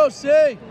go, C.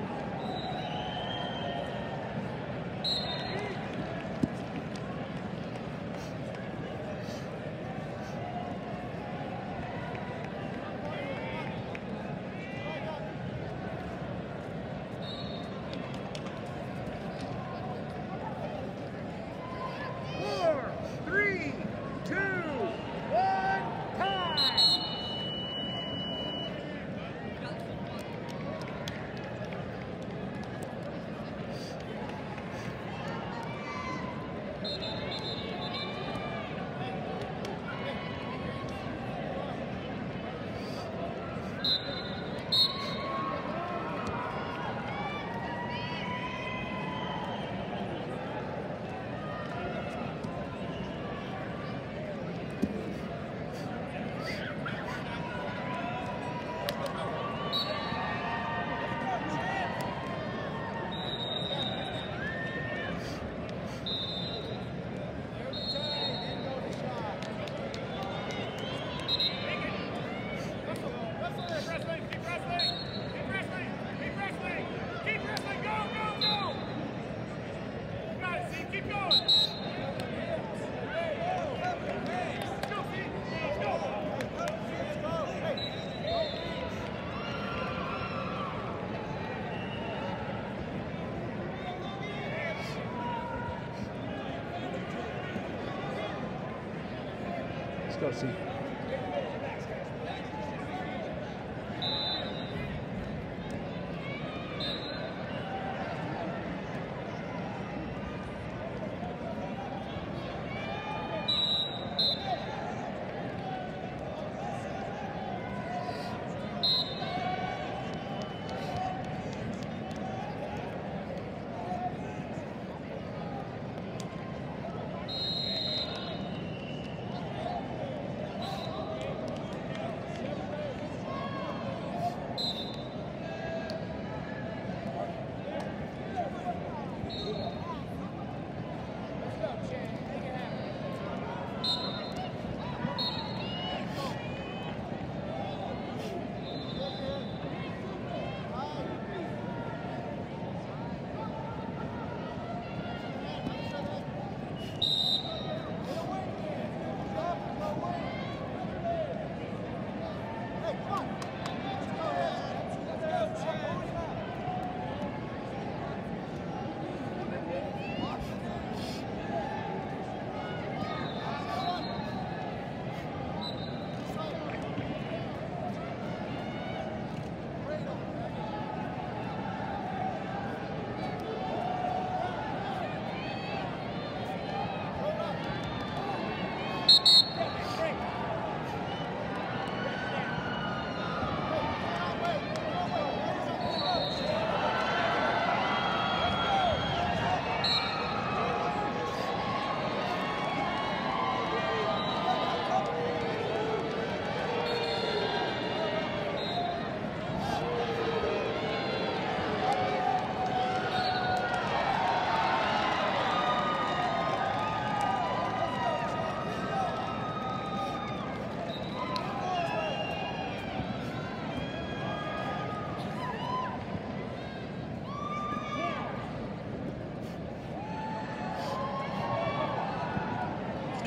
Let's go, C. Let's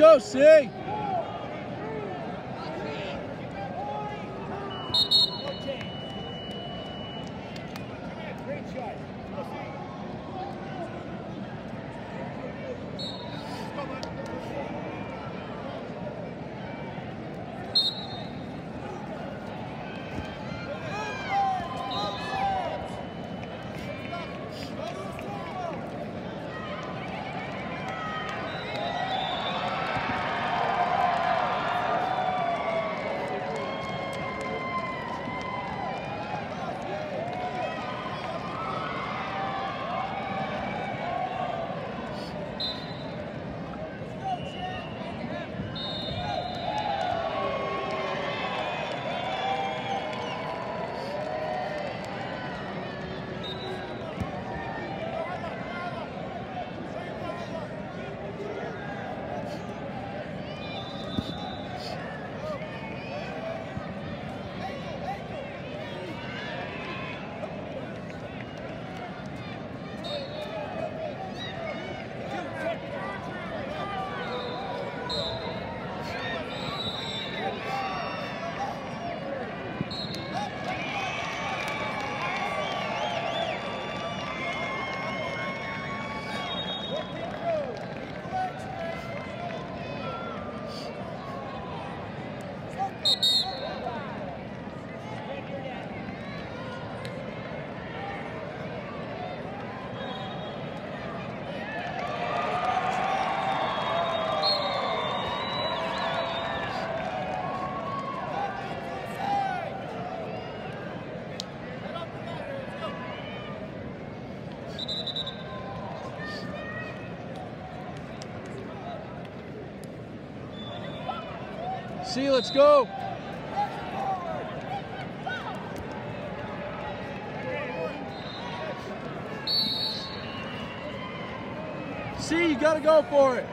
go, C. C, let's go. See, you gotta go for it.